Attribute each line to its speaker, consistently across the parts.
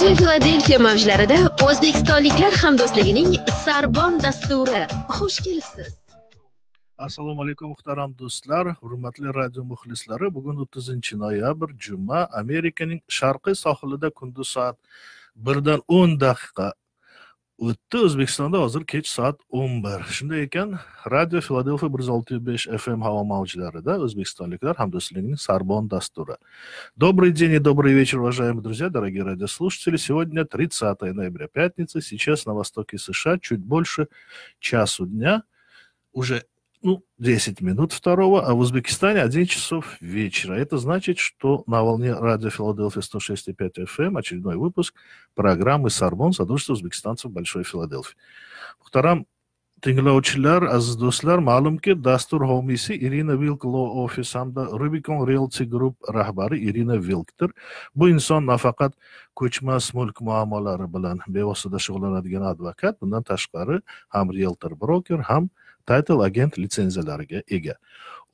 Speaker 1: radio filadelfiya mavjlarida o'zbekistonliklar hamdo'stligining sarbon dasturi. Xush kelibsiz.
Speaker 2: Assalomu alaykum muhtaram do'stlar hurmatli radio muxlislari. Bugun o'ttizinchi noyabr juma. Amerikaning sharqiy sohilida kunduz soat birdan o'n daqiqa o'tdi o'zbekistonda hozir kech soat o'n bir shunday ekan radio filadelfiya bir yuz olti besh fm havo mavjlarida o'zbekistonliklar hamdo'stligining sarbon dasturi добрый день и добрый вечер уважаемые друзья дорогие радиослушатели сегодня 30 ноября пятница сейчас на востоке сша чуть больше часу дня уже ну, 10 минут второго, а в Узбекистане 1 часов вечера. Это значит, что на волне радио Филадельфия 106,5 FM очередной выпуск программы «Сарбон» Содружества узбекистанцев Большой Филадельфии. Tinglovchilar aziz do'stlar ma'lumki dastur homiysi irina vilk law office hamda rubicon realty group rahbari irina vilkdir bu inson nafaqat ko'chmas mulk muammolari bilan bevosita shug'ullanadigan advokat bundan tashqari ham realtor broker ham title agent litsenziyalariga ega.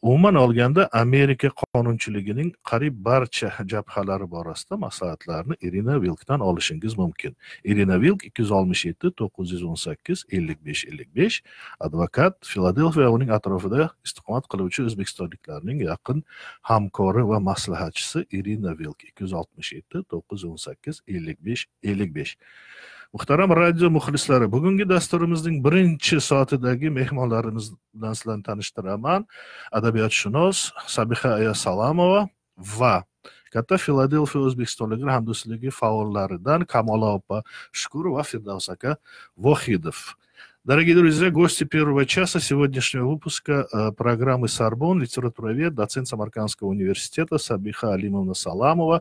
Speaker 2: Umuman olganda amerika qonunchiligining qariyb barcha jabhalari borasida maslahatlarni irina vilkdan olishingiz mumkin. Irina vilk ikki yuz oltmish yetti to'qqiz yuz o'n sakkiz ellik besh ellik besh advokat filadelfiya va uning atrofida istiqomat qiluvchi o'zbekistonliklarning yaqin hamkori va maslahatchisi irina vilk ikki yuz oltmish yetti to'qqiz yuz o'n sakkiz ellik besh ellik besh. Muhtaram radio muxlislari bugungi dasturimizning birinchi soatidagi mehmonlarimiz bilan sizlarni tanishtiraman adabiyotshunos sabiha ayasalamova va katta filadelfiya o'zbekistonliklar hamdo'stligi faollaridan kamola opa shukurova va firdaus aka vohidov Дорогие друзья, гости первого часа сегодняшнего выпуска э, программы «Сорбон», литературовед, доцент Самаркандского университета Сабиха Алимовна Саламова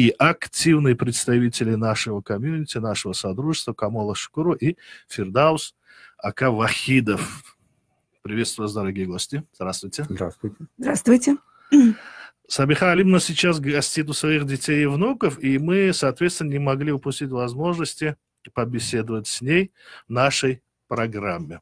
Speaker 2: и активные представители нашего комьюнити, нашего содружества Камола Шукуру и Фирдаус Ака Вахидов. Приветствую вас, дорогие гости. Здравствуйте.
Speaker 3: Здравствуйте.
Speaker 4: Здравствуйте.
Speaker 2: Сабиха Алимна сейчас гостит у своих детей и внуков, и мы, соответственно, не могли упустить возможности побеседовать с ней в нашей programma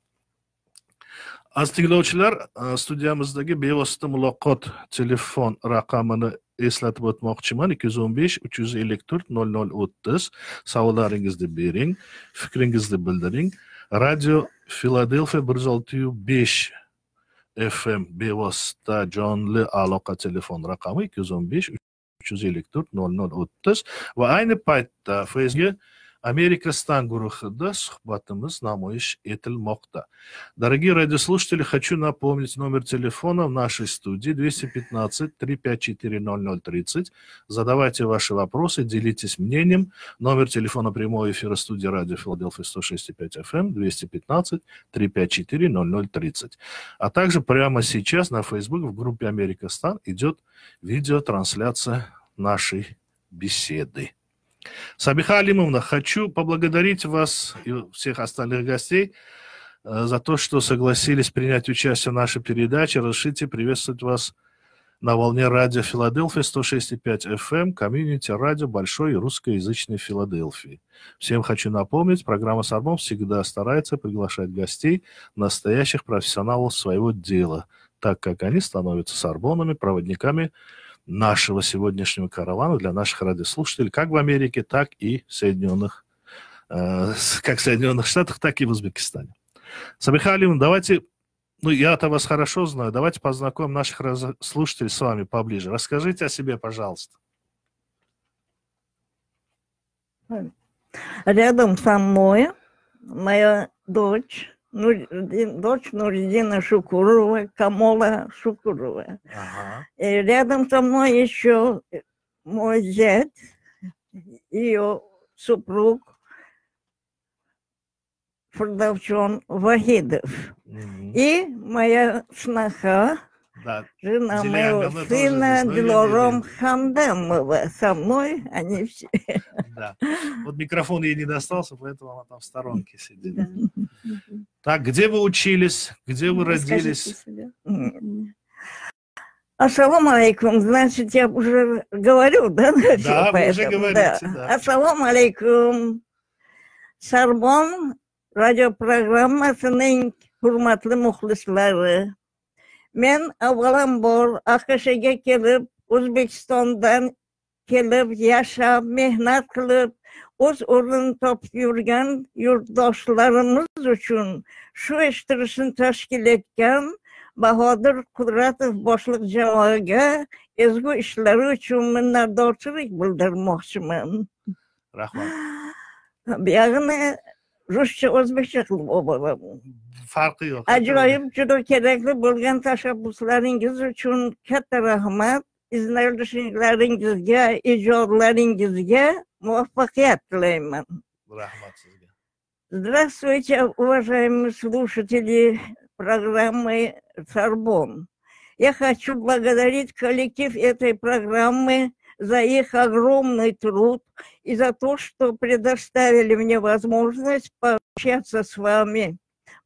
Speaker 2: aziz tinglovchilar e, studiyamizdagi bevosita muloqot telefon raqamini eslatib o'tmoqchiman. ikki yuz o'n besh uch yuz ellik to'rt nol nol o'ttiz. Savollaringizni bering fikringizni bildiring. Radio filadelfiya bir yuz oltiyu besh fm bevosita jonli aloqa telefon raqami ikki yuz o'n besh uch yuz ellik to'rt nol nol o'ttiz. Va ayni paytda facebook Америка Стан guruhida suhbatimiz namoyish etilmoqda. Дорогие радиослушатели, хочу напомнить номер телефона в нашей студии 215-354-0030. Задавайте ваши вопросы, делитесь мнением. Номер телефона прямого эфира студии радио Филадельфия 106,5 FM 215-354-0030. А также прямо сейчас на Facebook в группе Америка Стан идет видеотрансляция нашей беседы. Сабиха Алимовна, хочу поблагодарить вас и всех остальных гостей э, за то, что согласились принять участие в нашей передаче. Разрешите приветствовать вас на волне радио Филадельфия 106,5 FM, комьюнити радио Большой русскоязычной Филадельфии. Всем хочу напомнить, программа «Сарбом» всегда старается приглашать гостей, настоящих профессионалов своего дела, так как они становятся сарбонами, проводниками нашего сегодняшнего каравана для наших радиослушателей, как в Америке, так и в Соединенных, э, как в Соединенных Штатах, так и в Узбекистане. Алимовна, давайте, ну, я-то вас хорошо знаю, давайте познакомим наших слушателей с вами поближе. Расскажите о себе, пожалуйста.
Speaker 4: Рядом со мной моя дочь дочь Нурдина Шукурова, Камола Шукурова. Ага. И рядом со мной еще мой зять, ее супруг Фордовчон Вахидов. Угу. И моя сноха да. Жена моего сына Дилором Хамдамова. Со мной они все.
Speaker 2: Да. Вот микрофон ей не достался, поэтому она там в сторонке сидит. Да. Так, где вы учились? Где вы родились?
Speaker 4: Ассаламу алейкум. Значит, я уже говорю, да?
Speaker 2: Да, вы уже говорите, да.
Speaker 4: да. Ассаламу алейкум. Сарбон радиопрограммасының hurmatli muxlislari men avvalambor aqshga kelib o'zbekistondan kelib yashab mehnat qilib o'z o'rnini topib yurgan yurtdoshlarimiz uchun shu eshittirishni tashkil etgan bahodir qudratov boshliq jamoaga ezgu ishlari uchun minnatdorchilik bildirmoqchiman.
Speaker 2: Rahmat.
Speaker 4: Buyog'ini ruscha o'zbekcha qilib o'qiraman
Speaker 2: farqi yo'q
Speaker 4: ajoyib juda kerakli bo'lgan tashabbuslaringiz uchun katta rahmat. Izlanishlaringizga ijodlaringizga muvaffaqiyat tilayman.
Speaker 2: Rahmat sizga.
Speaker 4: Здравствуйте, уважаемые слушатели программы «Сорбон». Я хочу благодарить коллектив этой программы за их огромный труд и за то, что предоставили мне возможность пообщаться с вами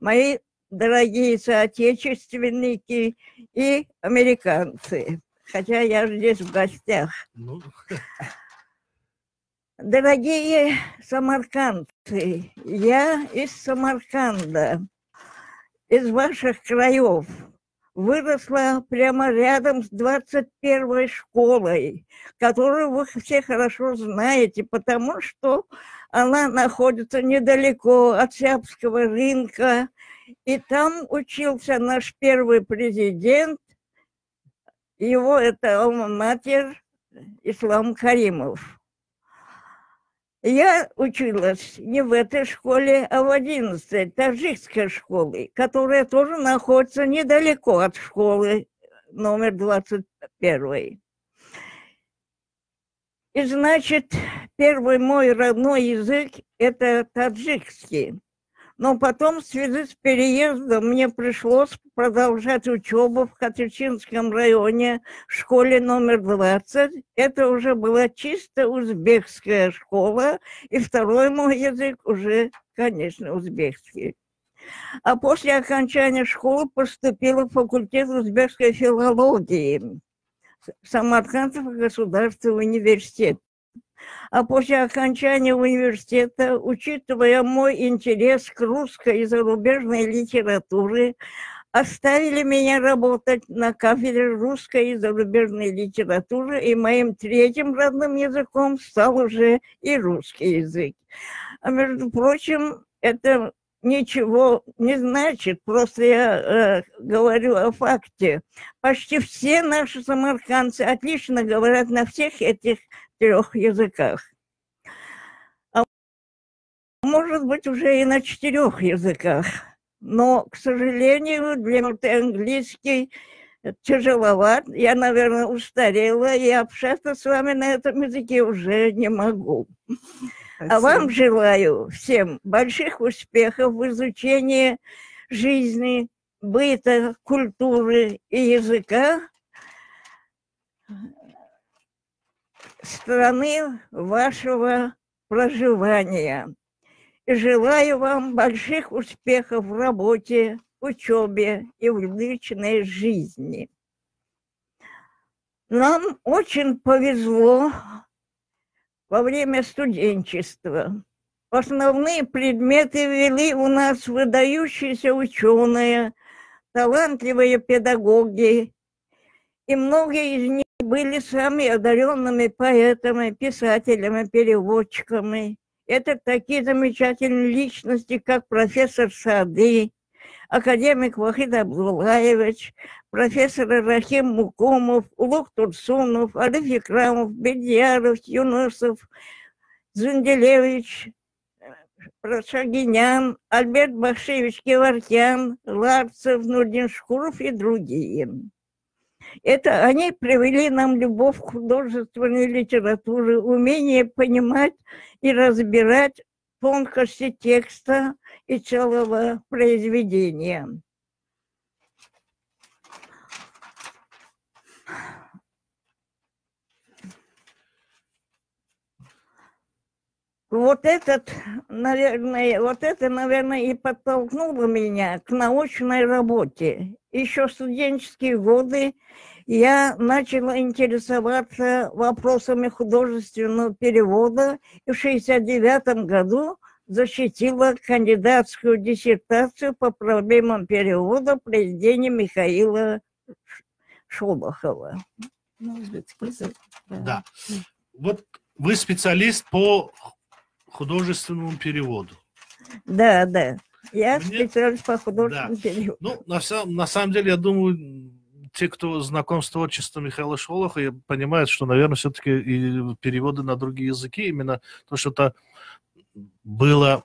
Speaker 4: мои дорогие соотечественники и американцы, хотя я здесь в гостях. Ну. Дорогие самаркандцы, я из Самарканда, из ваших краев, выросла прямо рядом с 21-й школой, которую вы все хорошо знаете, потому что она находится недалеко от Сябского рынка, и там учился наш первый президент, его это алма-матер Ислам Каримов. Я училась не в этой школе, а в 11-й, таджикской школе, которая тоже находится недалеко от школы номер 21. И значит, первый мой родной язык – это таджикский. Но потом в связи с переездом мне пришлось продолжать учебу в Катючинском районе, в школе номер 20. Это уже была чисто узбекская школа, и второй мой язык уже, конечно, узбекский. А после окончания школы поступила в факультет узбекской филологии Самаркандского государственного университета. А после окончания университета, учитывая мой интерес к русской и зарубежной литературе, оставили меня работать на кафедре русской и зарубежной литературы, и моим третьим родным языком стал уже и русский язык. А между прочим, это ничего не значит, просто я э, говорю о факте. Почти все наши самаркандцы отлично говорят на всех этих трех языках. А может быть, уже и на четырех языках. Но, к сожалению, для меня английский тяжеловат. Я, наверное, устарела, и общаться с вами на этом языке уже не могу. А вам желаю всем больших успехов в изучении жизни, быта, культуры и языка страны вашего проживания. И желаю вам больших успехов в работе, учебе и в личной жизни. Нам очень повезло во время студенчества. Основные предметы вели у нас выдающиеся ученые, талантливые педагоги, и многие из них были сами одаренными поэтами, писателями, переводчиками. Это такие замечательные личности, как профессор Сады, академик Вахид Абдулаевич, профессор Рахим Мукомов, Улух Турсунов, Алиф Икрамов, Бедьяров, Юнусов, Зунделевич, Шагинян, Альберт Бахшевич Геворкян, Ларцев, Нурдин Шкуров и другие. Это они привели нам любовь к художественной литературе, умение понимать и разбирать тонкости текста и целого произведения. Вот этот, наверное, вот это, наверное, и подтолкнуло меня к научной работе. Еще в студенческие годы я начала интересоваться вопросами художественного перевода и в 1969 году защитила кандидатскую диссертацию по проблемам перевода произведения Михаила Шолохова.
Speaker 2: Да. Вот вы специалист по художественному переводу.
Speaker 4: Да, да. Я Мне... специалист по художественному да. переводу.
Speaker 2: Ну, на, на самом деле, я думаю, те, кто знаком с творчеством Михаила Шолоха, понимают, что, наверное, все-таки и переводы на другие языки, именно то, что это было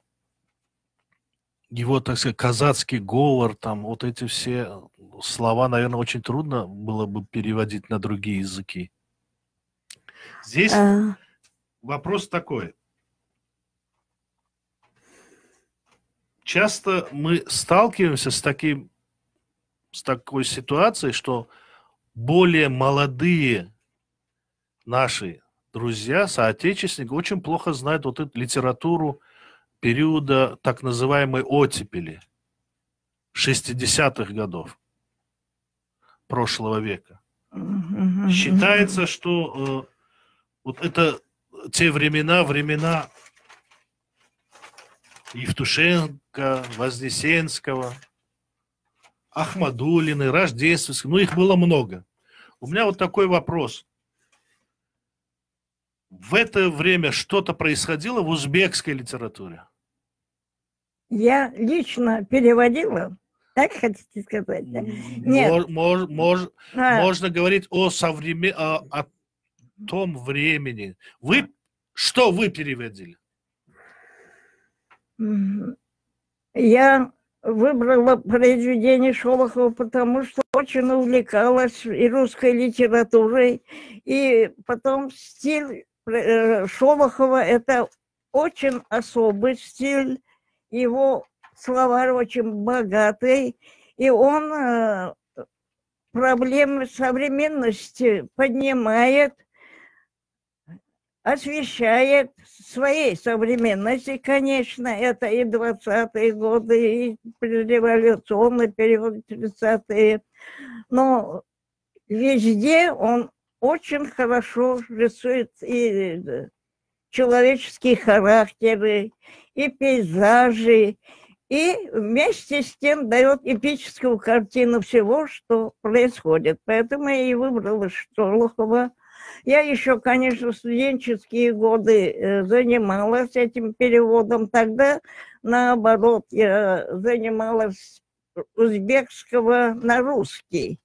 Speaker 2: его, так сказать, казацкий говор, там вот эти все слова, наверное, очень трудно было бы переводить на другие языки. Здесь а... вопрос такой. Часто мы сталкиваемся с таким с такой ситуацией, что более молодые наши друзья, соотечественники очень плохо знают вот эту литературу периода так называемой оттепели 60-х годов прошлого века. Считается, что э, вот это те времена, времена Евтушенко, Вознесенского – Ахмадулины, Рождественские, ну их было много. У меня вот такой вопрос. В это время что-то происходило в узбекской литературе?
Speaker 4: Я лично переводила, так хотите сказать? Да?
Speaker 2: Нет. Мож, мож, а. Можно говорить о, современ... о, о том времени. Вы что вы переводили?
Speaker 4: Я выбрала произведение Шолохова, потому что очень увлекалась и русской литературой, и потом стиль Шолохова это очень особый стиль, его словарь очень богатый, и он э, проблемы современности поднимает, освещает своей современности, конечно, это и 20-е годы, и революционный период, 30-е, но везде он очень хорошо рисует и человеческие характеры, и пейзажи, и вместе с тем дает эпическую картину всего, что происходит. Поэтому я и выбрала Шолохова. Я еще, конечно, студенческие годы э, занималась этим переводом. Тогда, наоборот, я занималась узбекского на русский.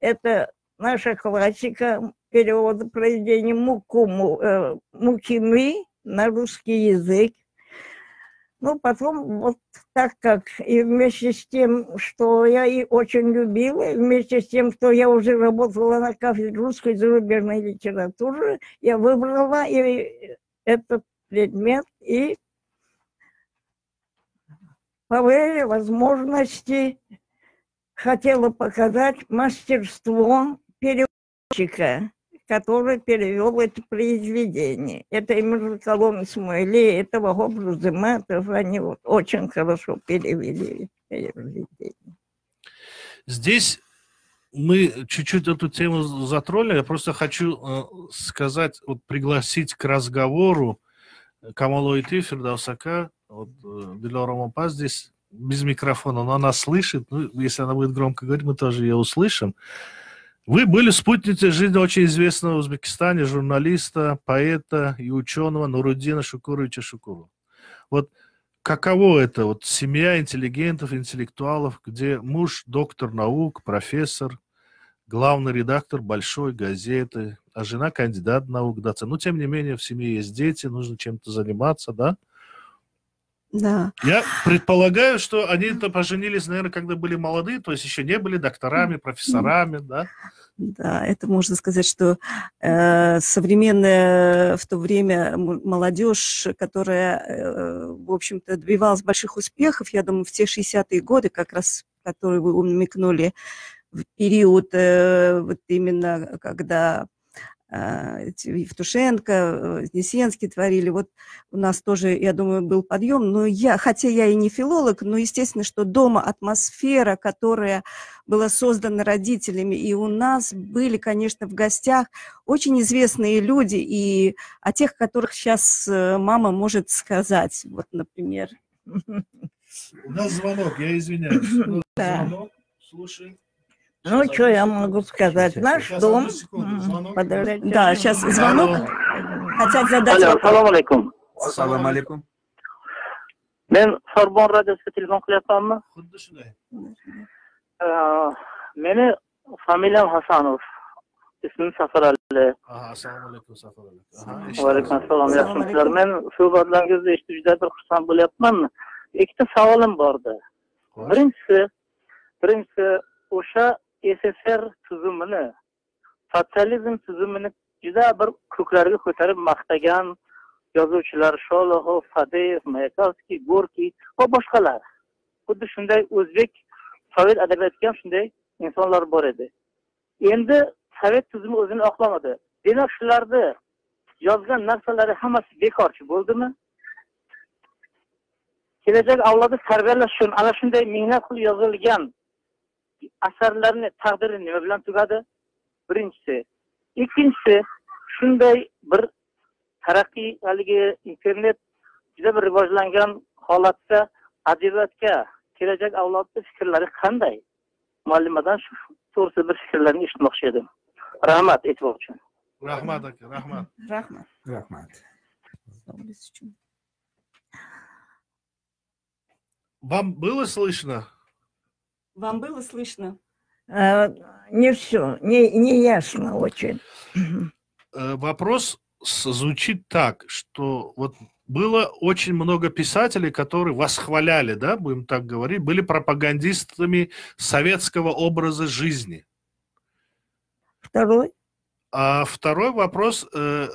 Speaker 4: Это наша классика перевода произведения Мукуму, э, Мукими на русский язык. Ну, потом вот так как и вместе с тем, что я и очень любила, и вместе с тем, что я уже работала на кафедре русской зарубежной литературы, я выбрала и этот предмет и по мере возможности хотела показать мастерство переводчика который перевел это произведение. Это и Мирзакалон Исмаили, это Вагоб Рузыматов, они вот очень хорошо перевели произведение.
Speaker 2: Здесь мы чуть-чуть эту тему затронули. Я просто хочу э, сказать, вот пригласить к разговору Камалу Ити, Фердаусака, вот, э, Дилора здесь без микрофона, но она слышит. Ну, если она будет громко говорить, мы тоже ее услышим. Вы были спутницей жизни очень известного в Узбекистане журналиста, поэта и ученого Нуруддина Шукуровича Шукурова. Вот каково это, вот семья интеллигентов, интеллектуалов, где муж доктор наук, профессор, главный редактор большой газеты, а жена кандидат наук. Но, ну, тем не менее, в семье есть дети, нужно чем-то заниматься, да?
Speaker 3: Да.
Speaker 2: Я предполагаю, что они-то поженились, наверное, когда были молодые, то есть еще не были докторами, профессорами, да?
Speaker 3: Да, это можно сказать, что э, современная в то время молодежь, которая, э, в общем-то, добивалась больших успехов, я думаю, в те 60-е годы, как раз, которые вы умекнули, в период э, вот именно, когда Евтушенко, Несенский творили. Вот у нас тоже, я думаю, был подъем. Но я, хотя я и не филолог, но естественно, что дома атмосфера, которая была создана родителями, и у нас были, конечно, в гостях очень известные люди, и о тех, которых сейчас э, мама может сказать. Вот, например.
Speaker 2: У нас звонок, я извиняюсь. Да. Звонок, слушай.
Speaker 4: Ну, что я могу сказать? Наш дом...
Speaker 3: Да, сейчас звонок. Хотят задать
Speaker 5: Алло, assalomu alaykum.
Speaker 6: Assalomu alaykum.
Speaker 5: Men Sorbon radiosiga telefon qilyapmanmi?
Speaker 2: Xuddi shunday.
Speaker 5: Meni familiyam Hasanov. Ismim Safar Ali.
Speaker 2: Assalomu alaykum Safar Ali.
Speaker 5: Va alaykum assalom. Yaxshimisizlar? Men suhbatlaringizni eshitib juda bir xursand bo'lyapman. Ikkita savolim bor edi. Birinchisi, birinchisi o'sha sssr tuzumini sotsializm tuzumini juda bir ko'klarga ko'tarib maqtagan yozuvchilar sholohov fadeyev mayakovskiy gorkiy va boshqalar. Xuddi shunday o'zbek sovet adabiyotida ham shunday insonlar bor edi. Endi sovet tuzumi o'zini oqlamadi. Demak shularni yozgan narsalari hammasi bekorchi bo'ldimi? Kelajak avlodni tarbiyalash uchun ana shunday mehnat qilib yozilgan asarlarni taqdiri nima bilan tugadi? Birinchisi. Ikkinchisi shunday bir taraqqiy haligi internet juda bir rivojlangan holatda adabiyotga kelajak avlodni fikrlari qanday? Muallimadan shu to'g'risida bir fikrlarini eshitmoqchi edim. Rahmat e'tibor uchun.
Speaker 2: Rahmat aka rahmat.
Speaker 3: Rahmat.
Speaker 6: Rahmat.
Speaker 2: Вам было слышно
Speaker 3: вам было слышно?
Speaker 4: А, не все, не, не ясно очень.
Speaker 2: Э, вопрос звучит так, что вот было очень много писателей, которые восхваляли, да, будем так говорить, были пропагандистами советского образа жизни.
Speaker 4: Второй?
Speaker 2: А второй вопрос, э,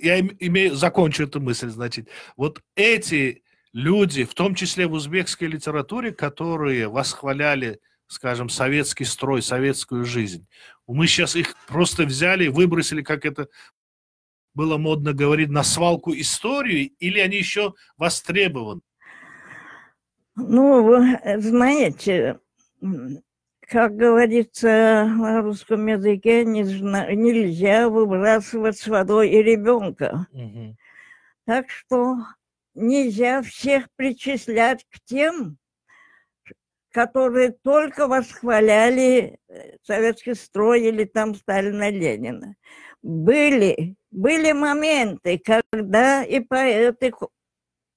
Speaker 2: я имею, закончу эту мысль, значит, вот эти люди, в том числе в узбекской литературе, которые восхваляли, скажем, советский строй, советскую жизнь, мы сейчас их просто взяли и выбросили, как это было модно говорить, на свалку истории, или они еще востребованы?
Speaker 4: Ну, вы знаете, как говорится на русском языке, нельзя выбрасывать с водой и ребенка. Угу. Так что нельзя всех причислять к тем, которые только восхваляли э, советский строй или там Сталина Ленина. Были, были моменты, когда и поэты,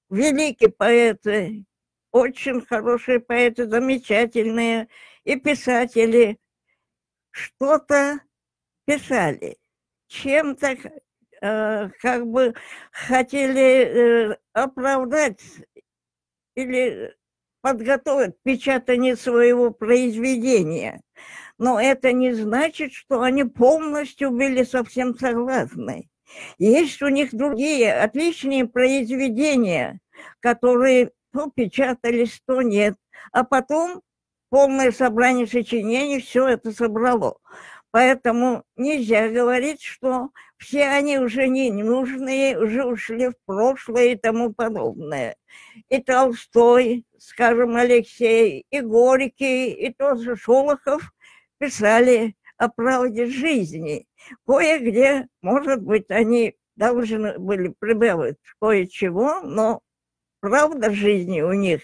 Speaker 4: великие поэты, очень хорошие поэты, замечательные, и писатели что-то писали, чем-то э, как бы хотели э, оправдать или подготовить печатание своего произведения. Но это не значит, что они полностью были совсем согласны. Есть у них другие отличные произведения, которые то печатались, то нет. А потом полное собрание сочинений все это собрало. Поэтому нельзя говорить, что все они уже не нужные, уже ушли в прошлое и тому подобное. И Толстой, скажем, Алексей, и Горький, и тот же Шолохов писали о правде жизни. Кое-где, может быть, они должны были прибавить кое-чего, но правда жизни у них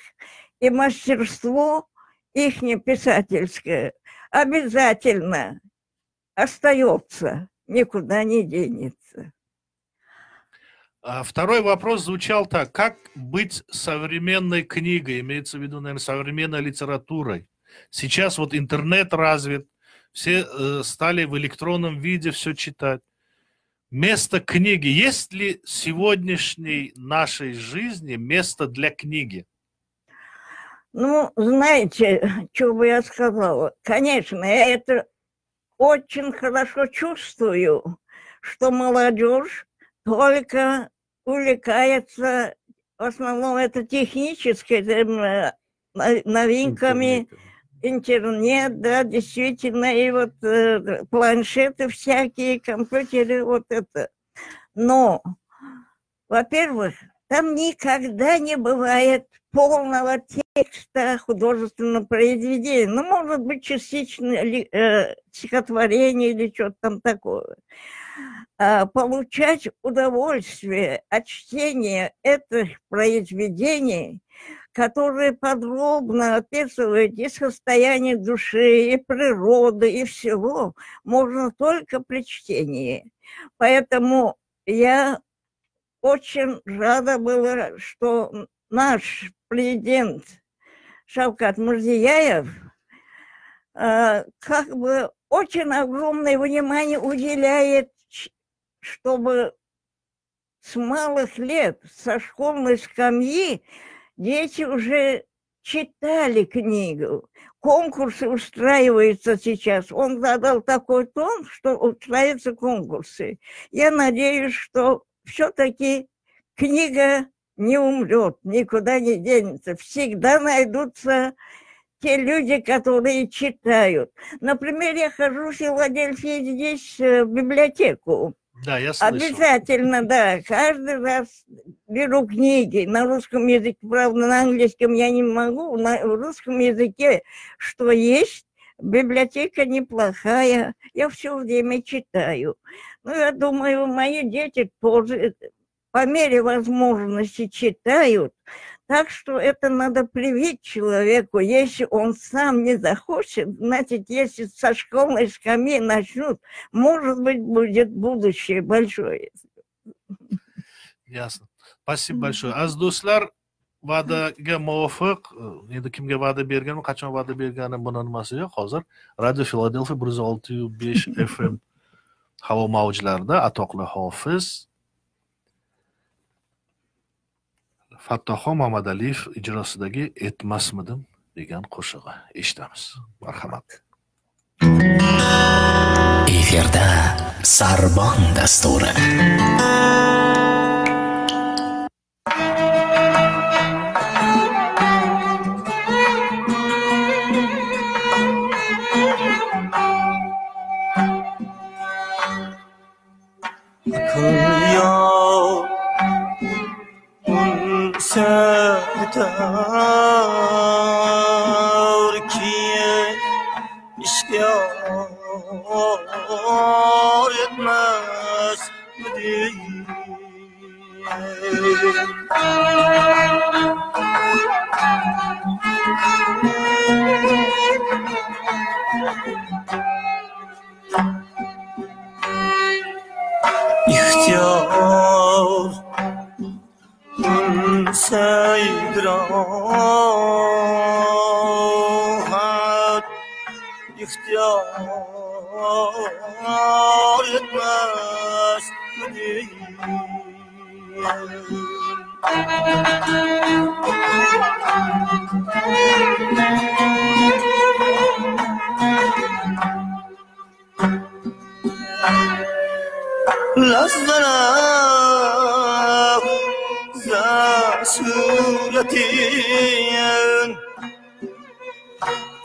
Speaker 4: и мастерство их писательское обязательно остается, никуда не денется.
Speaker 2: А второй вопрос звучал так. Как быть современной книгой, имеется в виду, наверное, современной литературой? Сейчас вот интернет развит, все э, стали в электронном виде все читать. Место книги. Есть ли в сегодняшней нашей жизни место для книги?
Speaker 4: Ну, знаете, что бы я сказала? Конечно, я это очень хорошо чувствую, что молодежь только увлекается, в основном это техническими новинками, интернет, да, действительно, и вот э, планшеты всякие, компьютеры, вот это. Но, во-первых, там никогда не бывает полного текста художественного произведения. Ну, может быть, частично э, стихотворение или что-то там такое. А, получать удовольствие от чтения этих произведений, которые подробно описывают и состояние души, и природы, и всего, можно только при чтении. Поэтому я очень рада была, что наш президент Шавкат Мурзияев э, как бы очень огромное внимание уделяет, чтобы с малых лет, со школьной скамьи, дети уже читали книгу. Конкурсы устраиваются сейчас. Он задал такой тон, что устраиваются конкурсы. Я надеюсь, что все-таки книга не умрет, никуда не денется. Всегда найдутся те люди, которые читают. Например, я хожу в Филадельфии здесь э, в библиотеку.
Speaker 2: Да, я слышал.
Speaker 4: Обязательно, да. Каждый раз беру книги на русском языке. Правда, на английском я не могу. На русском языке что есть. Библиотека неплохая. Я все время читаю. Ну, я думаю, мои дети тоже по мере возможности читают. Так что это надо привить человеку. Если он сам не захочет, значит, если со школьной скамьи начнут, может быть, будет будущее большое.
Speaker 2: Ясно. Спасибо большое. Aziz do'stlar, va'daga muvofiq endi kimga va'da berganman qachon va'da berganim buni nimasi yo'q hozir radio filadelfiya bir yuz olti besh fm havo mavjlarida atoqli hofiz Fattoxo Mamadaliyev ijrosidagi "Etmasmidim" degan qo'shig'i eshitamiz. Marhamat.
Speaker 6: Efirda Sarbon dasturi.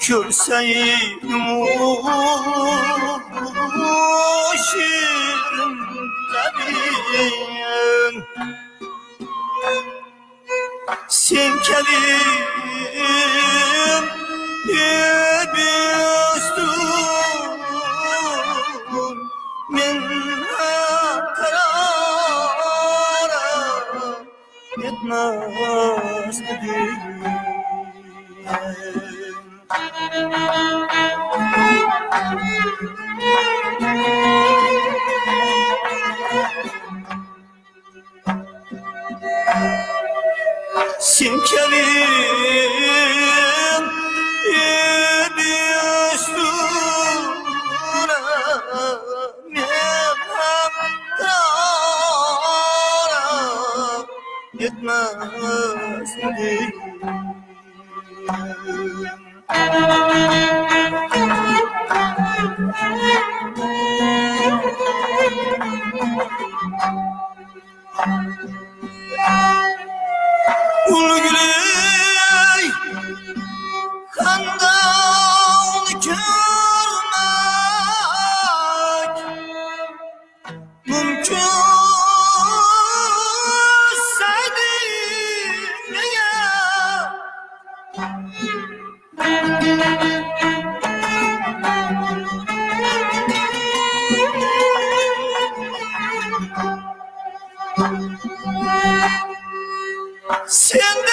Speaker 7: Kürseyim olmuş yerimlerim Silkelim bir etmez dedi. Simkenin yedi üstüne Mevhem
Speaker 1: dara Thank you. Send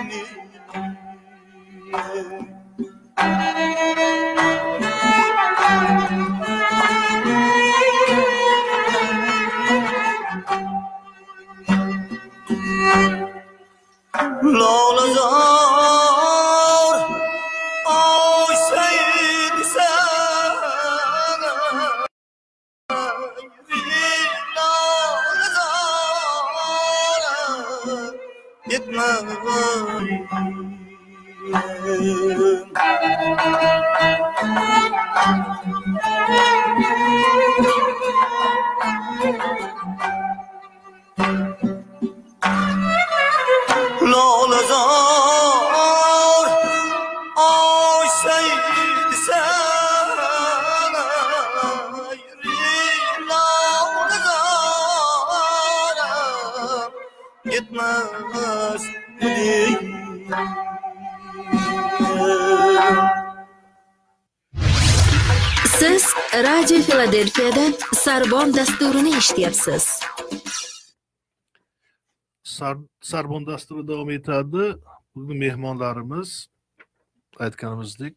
Speaker 1: Yeah. Eshityapsiz.
Speaker 2: Sar- Sarbon dasturi davom etadi. Bugun mehmonlarimiz aytganimizdek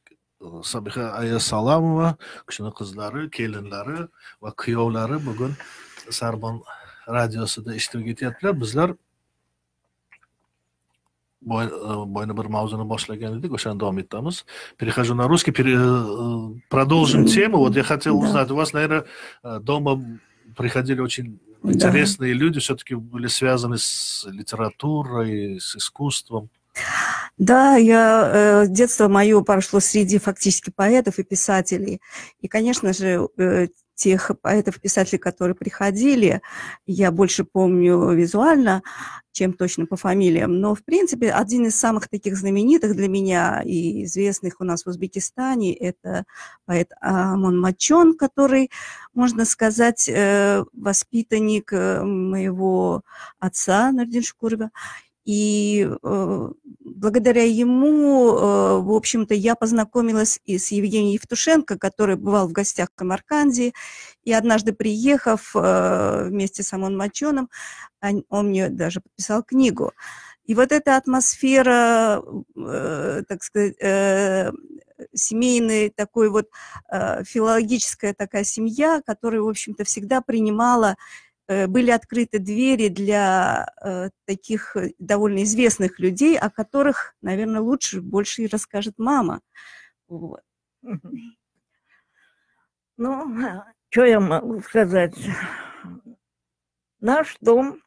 Speaker 2: Sabiha Aya Salomova, kishini qizlari, kelinlari va kuyovlari bugun Sarbon radiosida ishtirok etyaptilar. Bizlar boy- э, boyna bir mavzuni boshlagan edik, o'shani davom etamiz. Перехожу на русский, э, продолжим тему. Вот я хотел узнать, у вас, наверное, э, дома приходили очень
Speaker 3: Да.
Speaker 2: интересные люди, все-таки были связаны с литературой, с искусством.
Speaker 3: Да, я, э, детство мое прошло среди фактически поэтов и писателей. И, конечно же, э, тех поэтов писателей, которые приходили, я больше помню визуально, чем точно по фамилиям. Но, в принципе, один из самых таких знаменитых для меня и известных у нас в Узбекистане – это поэт Амон Мачон, который, можно сказать, э, воспитанник э, моего отца Нурдин Шукурова. И э, благодаря ему, э, в общем-то, я познакомилась и с Евгением Евтушенко, который бывал в гостях в Самарканде. И однажды приехав э, вместе с Амон Мачоном, он он мне даже подписал книгу. И вот эта атмосфера, э, так сказать, э, семейной такой вот э, филологическая такая семья, которая, в общем-то, всегда принимала были открыты двери для э, таких э, довольно известных людей, о которых, наверное, лучше больше и расскажет мама. Вот.
Speaker 4: Ну, что я могу сказать? Наш дом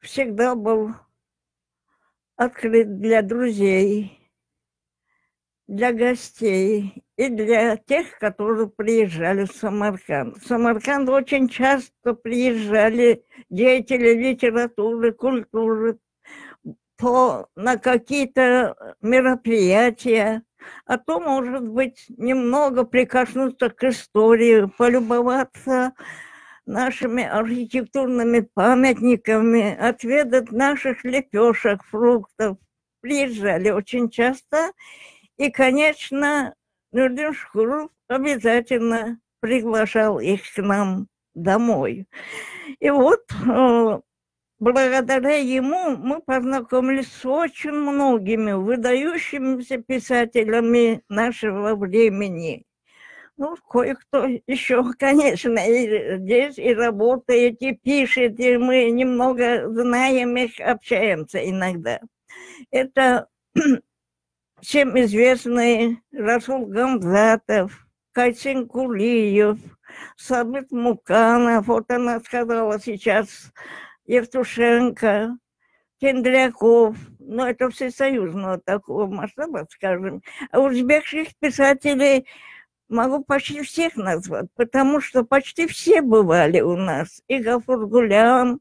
Speaker 4: всегда был открыт для друзей, для гостей и для тех, которые приезжали в Самарканд. В Самарканд очень часто приезжали деятели литературы, культуры по, на какие-то мероприятия, а то, может быть, немного прикоснуться к истории, полюбоваться нашими архитектурными памятниками, отведать наших лепешек, фруктов. Приезжали очень часто. И, конечно, Нурдин Шкуров обязательно приглашал их к нам домой. И вот э, благодаря ему мы познакомились с очень многими выдающимися писателями нашего времени. Ну, кое-кто еще, конечно, и здесь и работает, и пишет, и мы немного знаем их, общаемся иногда. Это всем известный Расул Гамзатов, Кайсин Кулиев, Сабит Муканов, вот она сказала сейчас, Евтушенко, Кендряков, ну, это всесоюзного такого масштаба, скажем. А узбекских писателей могу почти всех назвать, потому что почти все бывали у нас. И Гафур Гулям,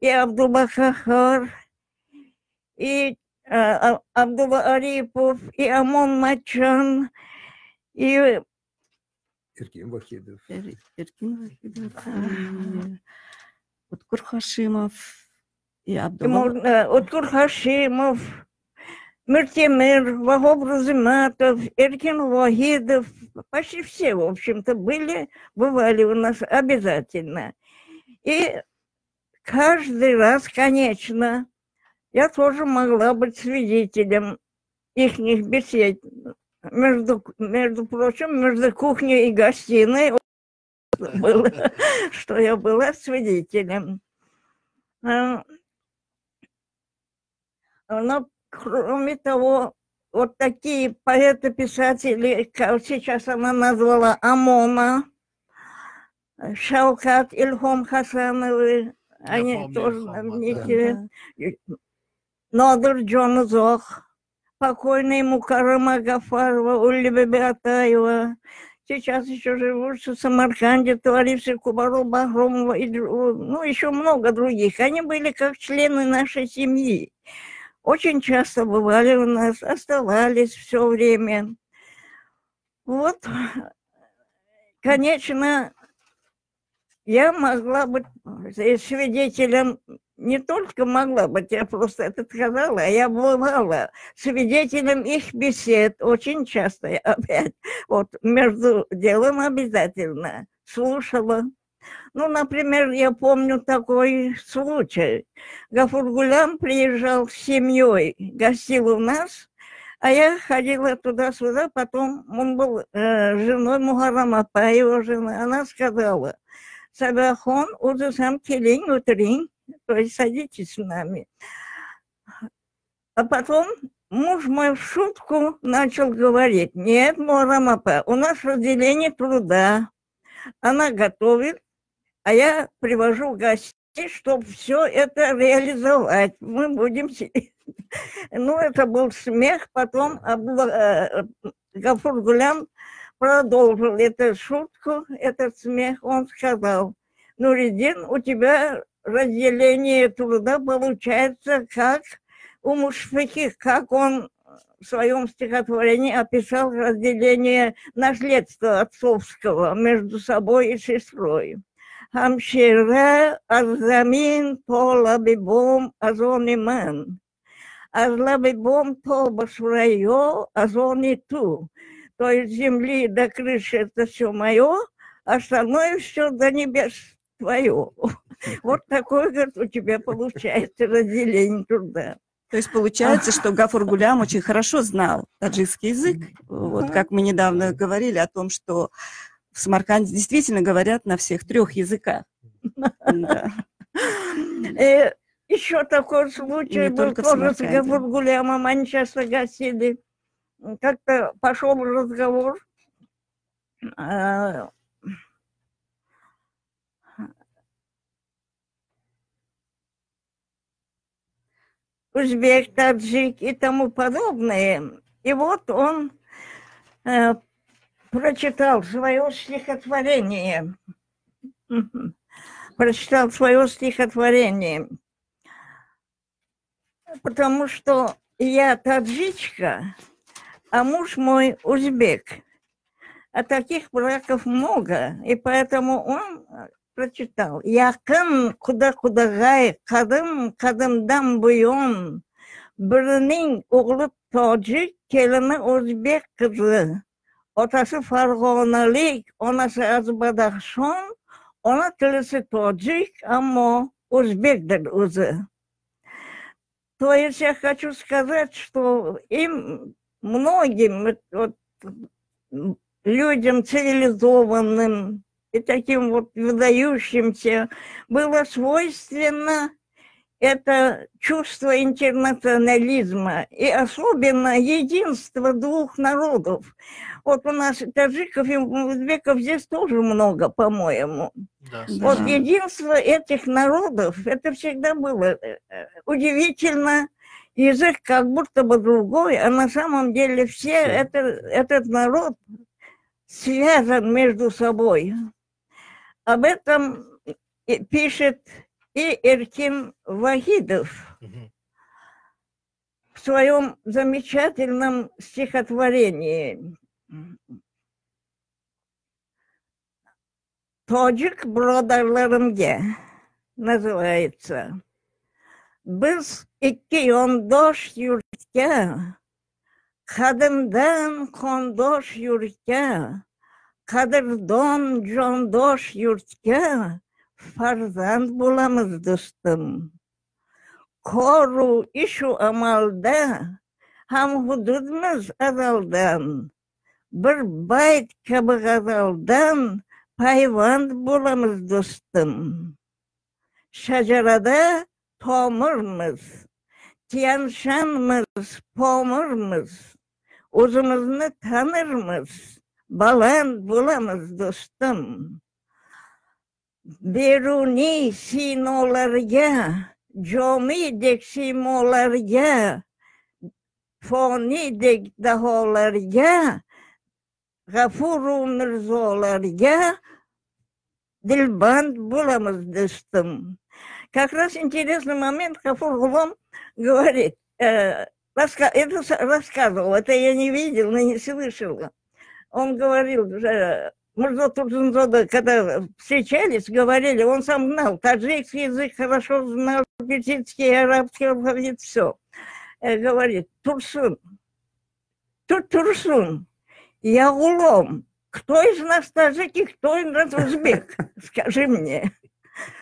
Speaker 4: и Абдулла Хахар, и а, а- Абдулла Арипов, и Амон Мачан, и
Speaker 8: Эркин Вахидов.
Speaker 3: Эркин Вахидов, и Уткур Хашимов, и Абдулла
Speaker 4: можно Уткур Хашимов, Миртемир, Вагоб Разиматов, Эркин Вахидов, почти все, в общем-то, были, бывали у нас обязательно. И каждый раз, конечно, я тоже могла быть свидетелем их бесед. Между, между прочим, между кухней и гостиной было, что я была свидетелем. А, Но, кроме того, вот такие поэты-писатели, как сейчас она назвала Амона, Шаукат, Ильхом Хасановы, они
Speaker 2: помню
Speaker 4: тоже
Speaker 2: Ильхома, да.
Speaker 4: Знаменитые. Нодыр Джонузох, покойный Мукарыма Гафарова, Улья Бебеатаева, сейчас еще живущий в Самарканде, творивший Кубару Бахромова, и, ну, еще много других. Они были как члены нашей семьи. Очень часто бывали у нас, оставались все время. Вот, конечно, я могла быть свидетелем, не только могла быть, я просто это сказала, а я бывала свидетелем их бесед очень часто, я опять, вот между делом обязательно слушала. Ну, например, я помню такой случай. Гафур Гулям приезжал с семьей, гостил у нас, а я ходила туда-сюда, потом он был э, женой Мухаррам Апа, его жена. Она сказала, Сабахон, сам келин, утрин, то есть садитесь с нами. А потом муж мой в шутку начал говорить, нет, Мухаррам Апа, у нас разделение труда. Она готовит, а я привожу гостей, чтобы все это реализовать. Мы будем... Ну, это был смех, потом э, Гафур Гулям продолжил эту шутку, этот смех. Он сказал, Нуридин, у тебя разделение труда получается как у Мушфихи, как он в своем стихотворении описал разделение наследства отцовского между собой и сестрой. Хамшира азамин пола бибом азониман. Азла бибом то башурайо азони ту. То есть земли до крыши это все мое, а остальное все до небес твое. Вот такое, говорит, у тебя получается разделение труда.
Speaker 3: То есть получается, что Гафур Гулям очень хорошо знал таджикский язык. Вот как мы недавно говорили о том, что в Самарканде действительно говорят на всех трех языках.
Speaker 4: Э, еще такой случай был тоже с
Speaker 3: Самарканде.
Speaker 4: Гафургулямом, они часто гасили. Как-то пошел разговор. Узбек, таджик и тому подобное. И вот он э, прочитал свое стихотворение. Прочитал свое стихотворение. Потому что я таджичка, а муж мой узбек. А таких браков много, и поэтому он прочитал. Якын куда кудагай, кадым кадымдан буйон, бірінің оғлы тоджи, келіні өзбек қызы. Отасы фарғоналик, онасы азбадахшон, она тілісі тоджик, амо өзбекдір өзі. То есть я хочу сказать, что им многим вот, людям цивилизованным, и таким вот выдающимся было свойственно это чувство интернационализма и особенно единство двух народов. Вот у нас и таджиков и узбеков здесь тоже много, по-моему.
Speaker 2: Да,
Speaker 3: Да.
Speaker 4: Вот единство этих народов, это всегда было э, э, удивительно. Язык как будто бы другой, а на самом деле все
Speaker 2: Всё.
Speaker 4: это, этот народ связан между собой. Об этом пишет и Эркин Вахидов
Speaker 2: Мгм.
Speaker 4: в своем замечательном стихотворении. Тоджик бродарlarımge называется. Biz iki yondosh yurtga, qadimdan qondosh yurtga, Kadir don John doş yurtke farzand bulamız dostum. Koru işu amalda ham hududumuz azaldan. Bir bayt kabı azaldan payvand bulamız dostum. Şacarada tomurmuz, tiyanşanmız, pomurmuz, uzumuzni tanırmız. Baland bo'lamiz do'stim. Beruniy sinolarga jonidek siymolarga fonidek daholarga g'afuru mirzolarga dilband bo'lamiz do'stim как раз интересный момент Хафур Гулам говорит, э, раска- это рассказывал, это я не видел, но не слышала. Он говорил, э, когда встречались, говорили, он сам знал, таджикский язык хорошо знал, персидский, арабский алфавит, все. Говорит, Турсун, тут Турсун, я Гулом, кто из нас таджики, кто из нас узбек, скажи мне.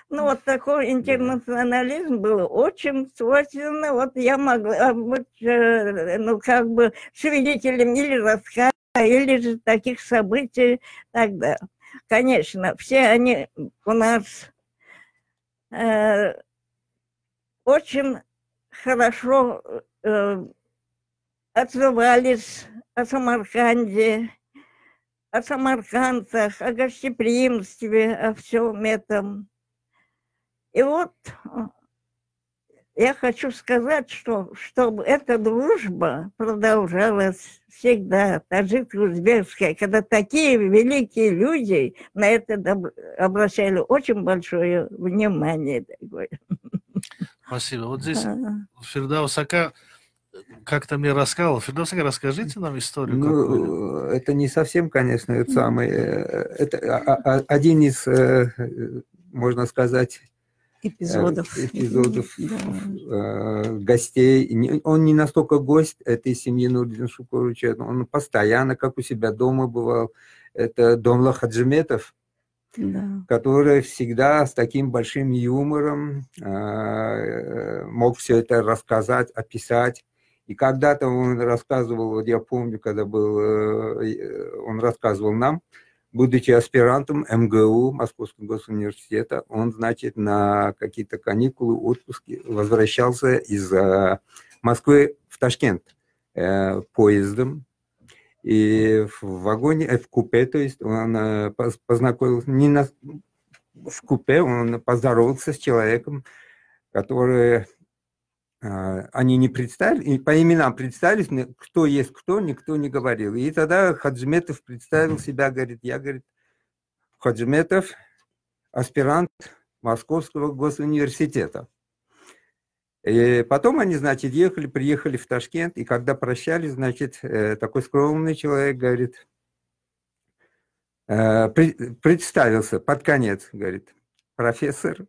Speaker 4: Ну, вот такой интернационализм был очень свойственно. Вот я могла быть, э, ну, как бы свидетелем или рассказа, или же таких событий тогда. Конечно, все они у нас э, очень хорошо э, отзывались о Самарканде, о самаркандцах, о гостеприимстве, о всем этом. И вот я хочу сказать, что чтобы эта дружба продолжалась всегда, таджико-узбекская, когда такие великие люди на это обращали очень большое внимание. такое.
Speaker 2: Спасибо. Вот здесь
Speaker 4: А.
Speaker 2: Фердаусака как-то мне рассказывал. Фердаусака, расскажите нам историю.
Speaker 8: Ну, это не совсем, конечно, это самый, э, это а- а- один из, э, э, можно сказать, э,
Speaker 3: Эпизодов.
Speaker 8: эпизодов
Speaker 3: Да.
Speaker 8: э, гостей. Он не настолько гость этой семьи Нурдин Шукуровича, он постоянно, как у себя дома бывал. Это Домла Хаджиметов,
Speaker 3: Да.
Speaker 8: который всегда с таким большим юмором э, мог все это рассказать, описать. И когда-то он рассказывал, вот я помню, когда был, э, э, он рассказывал нам, будучи аспирантом МГУ, Московского госуниверситета, он, значит, на какие-то каникулы, отпуски возвращался из э, Москвы в Ташкент э, поездом. И в вагоне, э, в купе, то есть он поз- познакомился, не на, в купе он поздоровался с человеком, который они не представили, и по именам представились, кто есть кто, никто не говорил. И тогда Хаджиметов представил себя, говорит, я, говорит, Хаджиметов, аспирант Московского госуниверситета. И потом они, значит, ехали, приехали в Ташкент, и когда прощались, значит, э, такой скромный человек говорит, э, представился под конец, говорит, профессор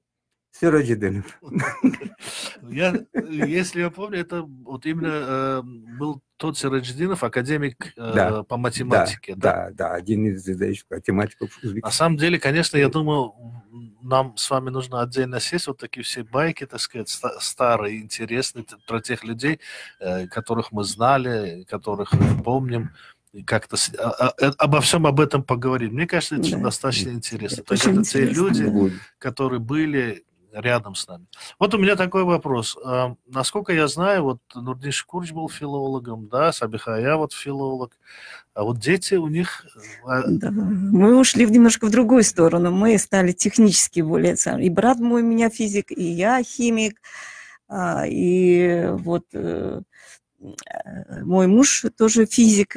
Speaker 8: Сироджидинов.
Speaker 2: Я, если я помню, это вот именно э, был тот Сирадждинов, академик э,
Speaker 8: Да,
Speaker 2: по математике. Да,
Speaker 8: Да, да, один из ведущих математиков
Speaker 2: На самом деле, конечно, я думаю, нам с вами нужно отдельно сесть, вот такие все байки, так сказать, ста- старые, интересные, про тех людей, э, которых мы знали, которых мы помним, как-то с- а- а- э, обо всем об этом поговорить. Мне кажется, это
Speaker 3: Да.
Speaker 2: достаточно интересно. То есть это те люди.
Speaker 8: Вот.
Speaker 2: которые были рядом с нами. Вот у меня такой вопрос. А, Насколько я знаю, вот Нурдин Шкурч был филологом, да, Сабихая вот филолог, а вот дети у них... а,
Speaker 3: Да. Мы ушли немножко в другую сторону. Мы стали технически более... И брат мой у меня физик, и я химик, а, и вот э, э, мой муж тоже физик.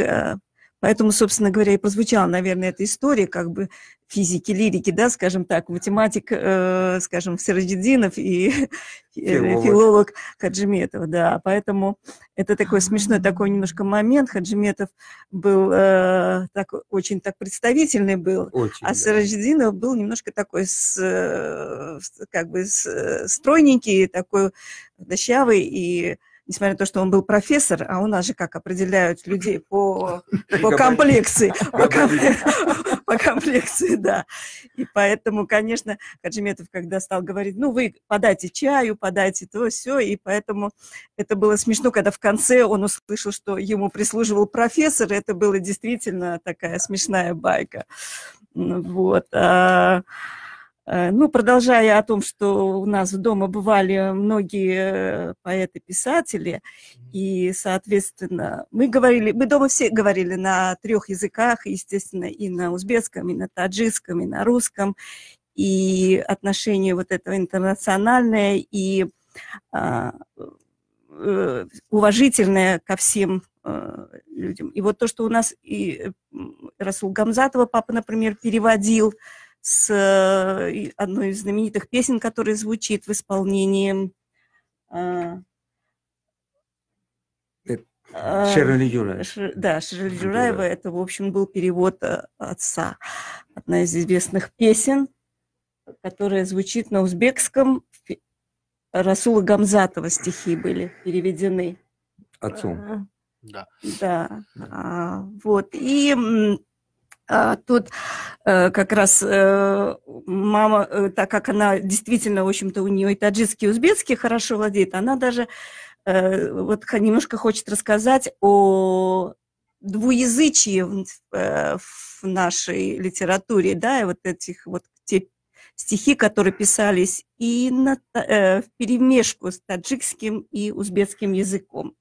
Speaker 3: Поэтому, собственно говоря, и прозвучала, наверное, эта история как бы физики, лирики, да, скажем так, математик, э, скажем, Сироджидинов и э,
Speaker 8: Филолог.
Speaker 3: филолог Хаджиметов, да. Поэтому это такой смешной такой немножко момент. Хаджиметов был э, так, очень так представительный был,
Speaker 8: Очень.
Speaker 3: а
Speaker 8: да.
Speaker 3: Сироджидинов был немножко такой, с, э, как бы с, э, стройненький, такой дощавый, и несмотря на то, что он был профессор, а у нас же как определяют людей по, по комплекции, по, по комплекции, да. И поэтому, конечно, Хаджиметов, когда стал говорить, ну, вы подайте чаю, подайте то, все, и поэтому это было смешно, когда в конце он услышал, что ему прислуживал профессор, это было действительно такая смешная байка. Ну, Вот. Э, Ну, продолжая о том, что у нас дома бывали многие э, поэты-писатели, и, соответственно, мы говорили, мы дома все говорили на трех языках, естественно, и на узбекском, и на таджикском, и на русском, и отношение вот этого интернациональное, и а, э, уважительное ко всем людям. И вот то, что у нас и Расул Гамзатова папа, например, переводил с э, одной из знаменитых песен, которая звучит в исполнении а, а,
Speaker 8: Шерли Юраева.
Speaker 3: Да, Шерли Джураева, это, в общем, был перевод э, отца. Одна из известных песен, которая звучит на узбекском. Расула Гамзатова стихи были переведены.
Speaker 8: Отцом.
Speaker 2: Да.
Speaker 3: Да, а, вот. И а, тут э, как раз э, мама, э, так как она действительно, в общем-то, у нее и таджикский, и узбекский хорошо владеет, она даже э, вот немножко хочет рассказать о двуязычии в, э, в нашей литературе, да, и вот этих вот те стихи, которые писались и на, э, в перемешку с таджикским и узбекским языком.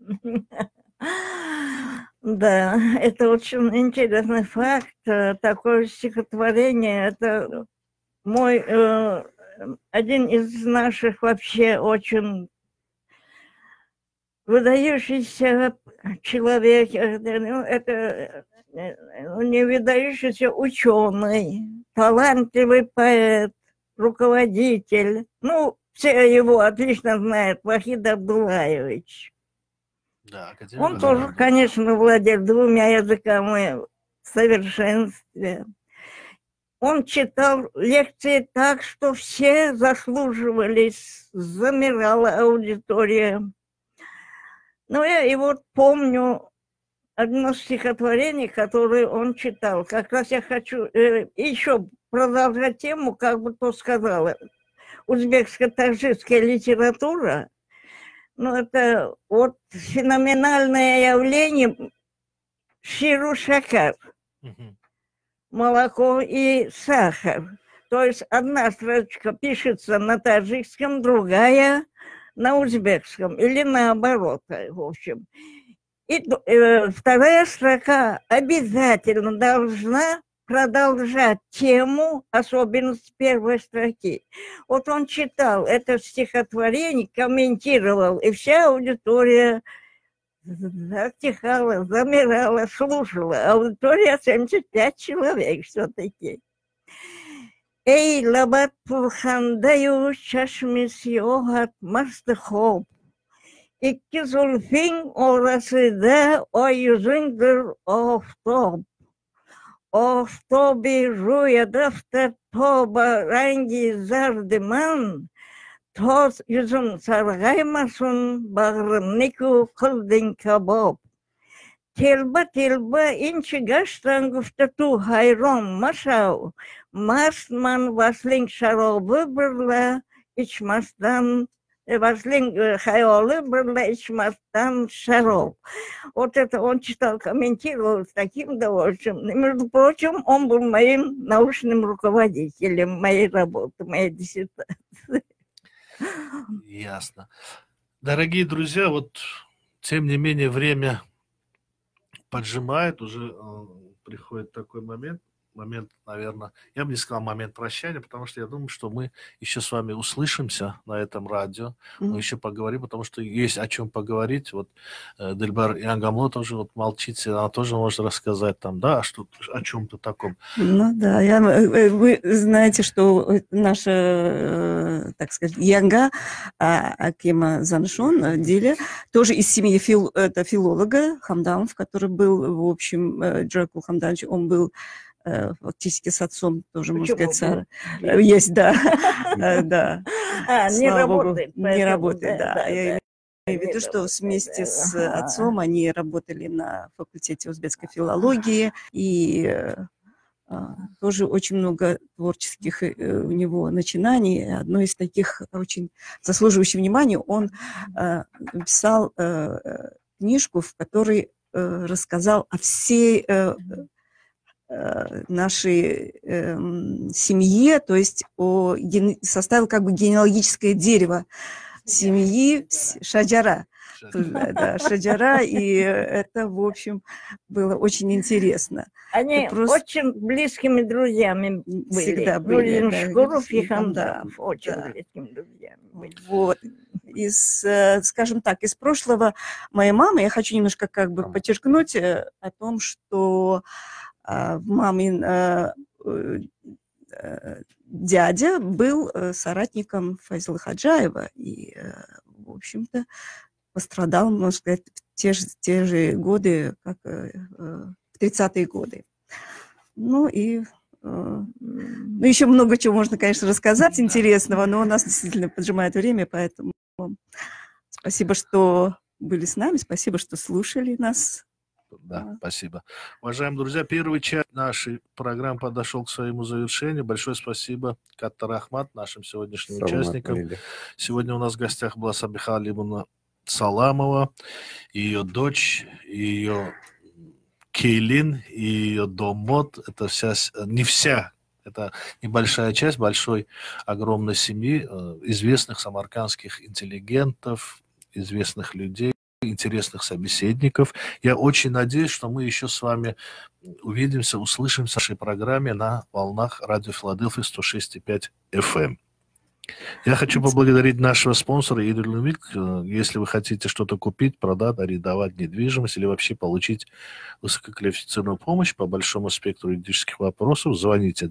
Speaker 4: Да, это очень интересный факт. Э, Такое стихотворение, это мой, э, один из наших вообще очень выдающийся человек, э, ну, это э, не выдающийся ученый, талантливый поэт, руководитель. Ну, все его отлично знают, Вахид Абдулаевич.
Speaker 2: Да, академик
Speaker 4: Он тоже,
Speaker 2: Азарбайджан.
Speaker 4: конечно, владел двумя языками в совершенстве. Он читал лекции так, что все заслуживались, замирала аудитория. Ну, я и вот помню одно стихотворение, которое он читал. Как раз я хочу э, еще продолжать тему, как бы то сказала. Узбекско-таджикская литература – ну, это вот феноменальное явление ширу шакар,
Speaker 2: Мгм.
Speaker 4: молоко и сахар. То есть одна строчка пишется на таджикском, другая на узбекском или наоборот, в общем. И э, вторая строка обязательно должна продолжать тему, особенно с первой строки. Вот он читал это стихотворение, комментировал, и вся аудитория затихала, замирала, слушала. Аудитория 75 человек все-таки. Labat pulhandayu çeşmi siyohat mastı hop. İki zulfin orasıda o yüzündür oftop. آفتاب روی رفته تا به رنگ زرد من تاز یزم سرغیمسون بغرمنیکو قلدین کباب تلبه تلبه این چه گشتن گفته تو حیران مشو مست من وصلین شرابه برله ichmasdan Vasling hayalı birle içmezden şarap. Вот это он читал, комментировал с таким удовольствием. И, между прочим, он был моим научным руководителем моей работы, моей диссертации.
Speaker 2: Ясно. Дорогие друзья, вот тем не менее время поджимает, уже э, приходит такой момент, момент, наверное, я бы не сказал момент прощания, потому что я думаю, что мы еще с вами услышимся на этом радио, мы
Speaker 3: Мгм.
Speaker 2: еще поговорим, потому что есть о чем поговорить. Вот э, Дельбар Янгамло тоже вот молчит, она тоже может рассказать там, да, что о чем-то таком.
Speaker 3: Ну да, я, э, э, вы знаете, что э, наша, э, так сказать, Янга а, Акима Заншон Диля тоже из семьи фил, это филолога Хамдамов, который был, в общем, Джойкул Хамданович, он был фактически с отцом тоже, можно
Speaker 4: Почему
Speaker 3: сказать,
Speaker 4: был?
Speaker 3: цар. Э, Есть, да, Э, да.
Speaker 4: А, не работает.
Speaker 3: не работает, да. Я имею в виду, что вместе с отцом они работали на факультете узбекской филологии, и э, а, тоже очень много творческих э, у него начинаний. Одно из таких очень заслуживающих внимания, он э, написал э, э, книжку, в которой э, рассказал о всей э, э, нашей эм, семье, то есть о, ген- составил как бы генеалогическое дерево семьи С- Шаджара. Да, да, Шаджара, и это, в общем, было очень интересно.
Speaker 4: Они
Speaker 3: просто-
Speaker 4: очень близкими друзьями были.
Speaker 3: Всегда были,
Speaker 4: Нурин
Speaker 3: да,
Speaker 4: Шкуров и
Speaker 3: Хамдамов,
Speaker 4: Хамдамов. Очень
Speaker 3: да.
Speaker 4: близкими друзьями были.
Speaker 3: Вот. Из, э, скажем так, из прошлого моей мамы я хочу немножко как бы подчеркнуть э, о том, что мамин э, э, э, дядя был соратником Файзла Хаджаева и, в общем-то, пострадал, можно сказать, в те же, те же годы, как в 30-е годы. Ну и ну, еще много чего можно, конечно, рассказать интересного, но у нас действительно поджимает время, поэтому спасибо, что были с нами, спасибо, что слушали нас.
Speaker 2: Да,
Speaker 3: Да.
Speaker 2: спасибо. Уважаемые друзья, первый часть нашей программы подошел к своему завершению. Большое спасибо Каттар Ахмат, нашим сегодняшним
Speaker 8: Саламат
Speaker 2: участникам.
Speaker 8: Мейли.
Speaker 2: Сегодня у нас в гостях была Сабиха Алимовна Саламова, ее дочь, ее Кейлин и ее Домот. Это вся, не вся, это небольшая часть большой, огромной семьи э, известных самаркандских интеллигентов, известных людей, интересных собеседников. Я очень надеюсь, что мы еще с вами увидимся, услышимся в нашей программе на волнах радио Филадельфия 106,5 FM. Я хочу поблагодарить нашего спонсора Идрилумик. Если вы хотите что-то купить, продать, арендовать недвижимость или вообще получить высококвалифицированную помощь по большому спектру юридических вопросов, звоните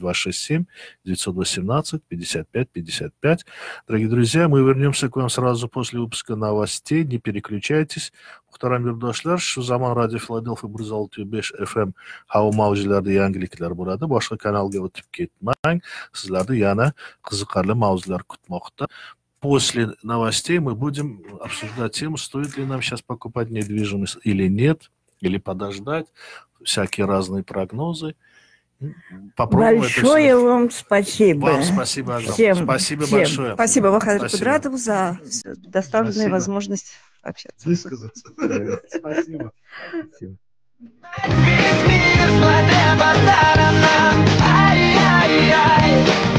Speaker 2: 267-918-55-55. Дорогие друзья, мы вернемся к вам сразу после выпуска новостей. Не переключайтесь. Muhtaram yurtdoshlar, shu zamon radio Filadelfiya 106.5 FM havo mavzularida yangiliklar bo'ladi. Boshqa kanalga o'tib ketmang. Sizlarni yana qiziqarli mavzular kutmoqda. После новостей мы будем обсуждать тему, стоит ли нам сейчас покупать недвижимость или нет, или подождать, всякие разные прогнозы. Попробуем это
Speaker 4: Большое
Speaker 2: всё.
Speaker 4: вам спасибо.
Speaker 2: Вам спасибо.
Speaker 4: Всем,
Speaker 2: спасибо
Speaker 4: всем.
Speaker 2: большое.
Speaker 3: Спасибо, Вахар
Speaker 2: Спасибо.
Speaker 3: Кудратов, за доставленную
Speaker 2: Спасибо.
Speaker 3: возможность общаться.
Speaker 2: Высказаться. Спасибо.
Speaker 8: Спасибо.
Speaker 7: Весь мир, смотря по сторонам Ай-яй-яй